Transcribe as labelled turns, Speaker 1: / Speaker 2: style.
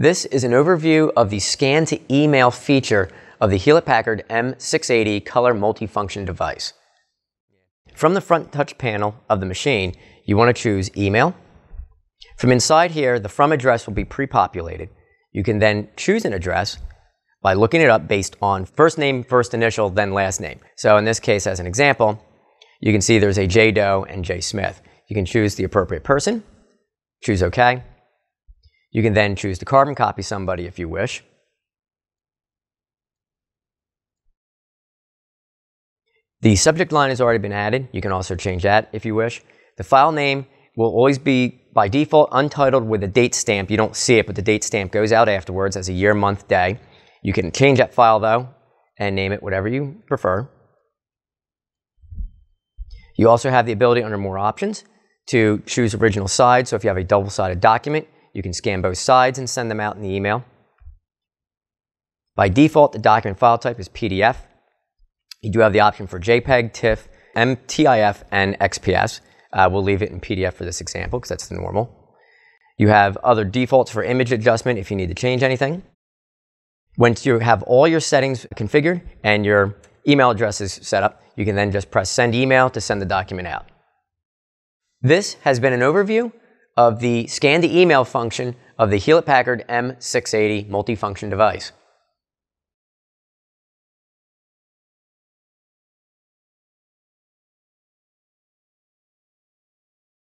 Speaker 1: This is an overview of the scan to email feature of the Hewlett-Packard M680 color multifunction device. From the front touch panel of the machine, you want to choose email. From inside here, the from address will be pre-populated. You can then choose an address by looking it up based on first name, first initial, then last name. So in this case, as an example, you can see there's a J Doe and J Smith. You can choose the appropriate person, choose OK, you can then choose to carbon copy somebody if you wish. The subject line has already been added. You can also change that if you wish. The file name will always be by default untitled with a date stamp. You don't see it, but the date stamp goes out afterwards as a year, month, day. You can change that file though and name it whatever you prefer. You also have the ability under more options to choose original side. So if you have a double-sided document, you can scan both sides and send them out in the email. By default, the document file type is PDF. You do have the option for JPEG, TIFF, MTIFF, and XPS. Uh, we'll leave it in PDF for this example because that's the normal. You have other defaults for image adjustment if you need to change anything. Once you have all your settings configured and your email address is set up, you can then just press send email to send the document out. This has been an overview of the scan to email function of the Hewlett Packard M680 multifunction device.